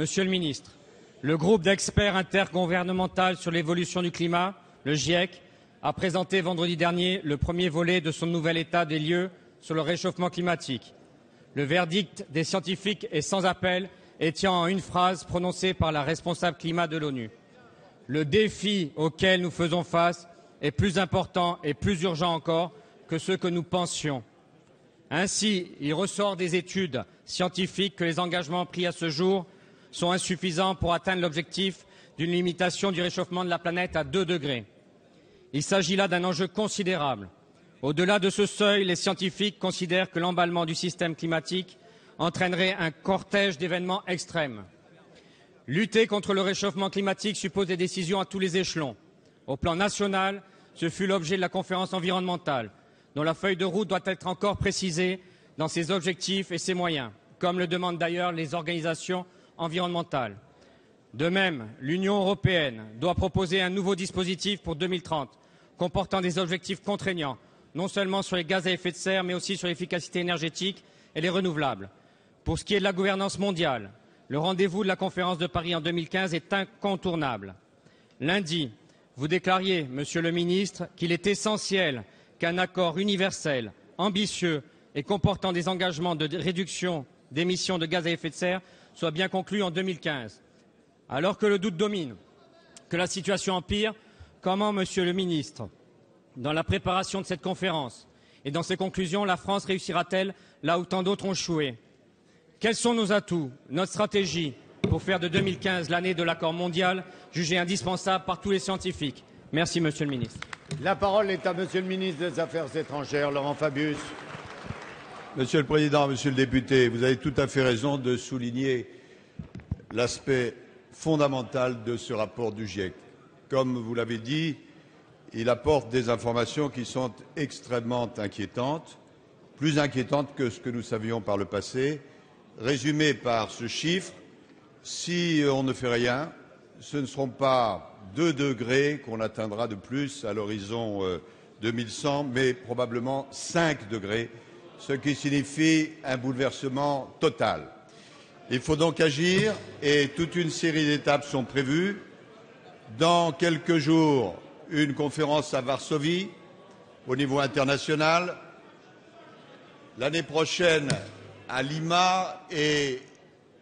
Monsieur le ministre, le groupe d'experts intergouvernemental sur l'évolution du climat, le GIEC, a présenté vendredi dernier le premier volet de son nouvel état des lieux sur le réchauffement climatique. Le verdict des scientifiques est sans appel et tient en une phrase prononcée par la responsable climat de l'ONU. Le défi auquel nous faisons face est plus important et plus urgent encore que ce que nous pensions. Ainsi, il ressort des études scientifiques que les engagements pris à ce jour sont insuffisants pour atteindre l'objectif d'une limitation du réchauffement de la planète à 2 degrés. Il s'agit là d'un enjeu considérable. Au-delà de ce seuil, les scientifiques considèrent que l'emballement du système climatique entraînerait un cortège d'événements extrêmes. Lutter contre le réchauffement climatique suppose des décisions à tous les échelons. Au plan national, ce fut l'objet de la conférence environnementale, dont la feuille de route doit être encore précisée dans ses objectifs et ses moyens, comme le demandent d'ailleurs les organisations environnementales. De même, l'Union européenne doit proposer un nouveau dispositif pour 2030, comportant des objectifs contraignants, non seulement sur les gaz à effet de serre, mais aussi sur l'efficacité énergétique et les renouvelables. Pour ce qui est de la gouvernance mondiale, le rendez-vous de la conférence de Paris en 2015 est incontournable. Lundi, vous déclariez, Monsieur le ministre, qu'il est essentiel qu'un accord universel, ambitieux et comportant des engagements de réduction d'émissions de gaz à effet de serre soit bien conclu en 2015. Alors que le doute domine, que la situation empire, comment, Monsieur le ministre, dans la préparation de cette conférence et dans ses conclusions, la France réussira-t-elle là où tant d'autres ont échoué? Quels sont nos atouts, notre stratégie pour faire de 2015 l'année de l'accord mondial jugé indispensable par tous les scientifiques? Merci, Monsieur le ministre. La parole est à Monsieur le ministre des Affaires étrangères, Laurent Fabius. Monsieur le Président, Monsieur le député, vous avez tout à fait raison de souligner l'aspect fondamental de ce rapport du GIEC. Comme vous l'avez dit, il apporte des informations qui sont extrêmement inquiétantes, plus inquiétantes que ce que nous savions par le passé. Résumé par ce chiffre, si on ne fait rien, ce ne seront pas deux degrés qu'on atteindra de plus à l'horizon 2100, mais probablement cinq degrés, ce qui signifie un bouleversement total. Il faut donc agir et toute une série d'étapes sont prévues. Dans quelques jours, une conférence à Varsovie au niveau international. L'année prochaine, à Lima et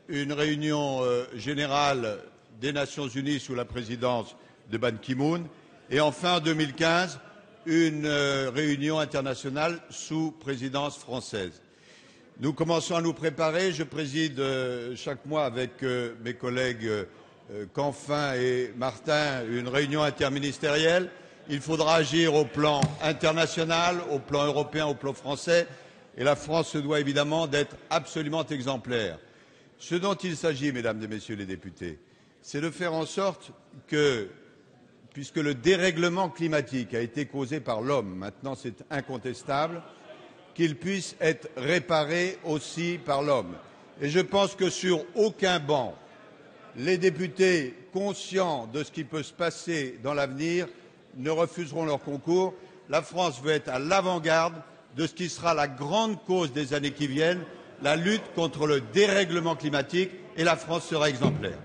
une réunion générale des Nations Unies sous la présidence de Ban Ki-moon. Et enfin, en 2015, une réunion internationale sous présidence française. Nous commençons à nous préparer. Je préside chaque mois avec mes collègues Canfin et Martin une réunion interministérielle. Il faudra agir au plan international, au plan européen, au plan français. Et la France se doit évidemment d'être absolument exemplaire. Ce dont il s'agit, mesdames et messieurs les députés, c'est de faire en sorte que, puisque le dérèglement climatique a été causé par l'homme, maintenant c'est incontestable, qu'il puisse être réparé aussi par l'homme. Et je pense que sur aucun banc, les députés conscients de ce qui peut se passer dans l'avenir ne refuseront leur concours. La France veut être à l'avant-garde de ce qui sera la grande cause des années qui viennent, la lutte contre le dérèglement climatique, et la France sera exemplaire.